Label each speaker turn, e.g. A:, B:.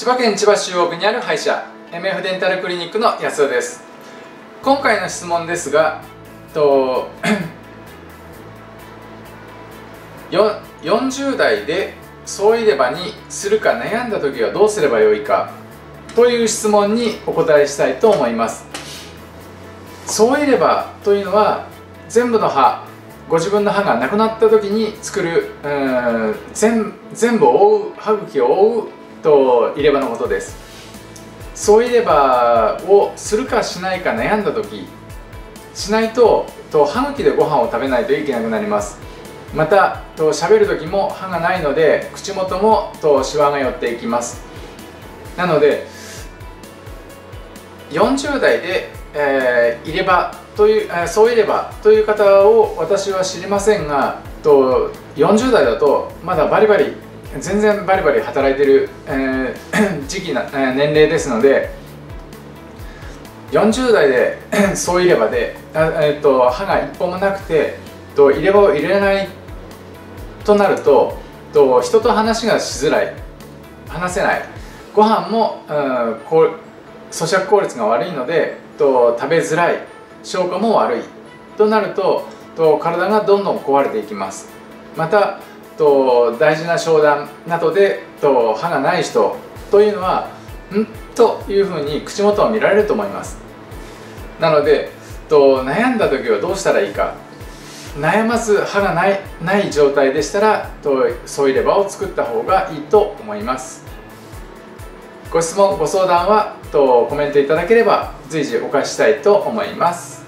A: 千葉県千葉中央区にある歯医者 MF デンタルクリニックの安尾です。今回の質問ですがと 40代で総入れ歯にするか悩んだ時はどうすればよいかという質問にお答えしたいと思います。総入れ歯というのは全部の歯ご自分の歯がなくなった時に作るうん全全部を覆う歯茎を覆うと入れ歯のことです。総入れ歯をするかしないか悩んだ時しないとと歯茎でご飯を食べないといけなくなります。またと喋る時も歯がないので口元もとシワが寄っていきます。なので40代で、えー、入れ歯という、えー、総入れ歯という方を私は知りませんがと40代だとまだバリバリ全然バリバリ働いてる、えー、時期な、えー、年齢ですので40代で 総入れ歯で、えーと、歯が一本もなくてと入れ歯を入れないとなるとと人と話がしづらい。話せない。ご飯も、うん、こう咀嚼効率が悪いのでと食べづらい。消化も悪い。となるとと体がどんどん壊れていきます。またと大事な商談などでと歯がない人というのはん？というふうに口元を見られると思います。なのでと悩んだ時はどうしたらいいか。悩まず歯がないない状態でしたらとそういればを作った方がいいと思います。ご質問ご相談はとコメントいただければ随時お貸ししたいと思います。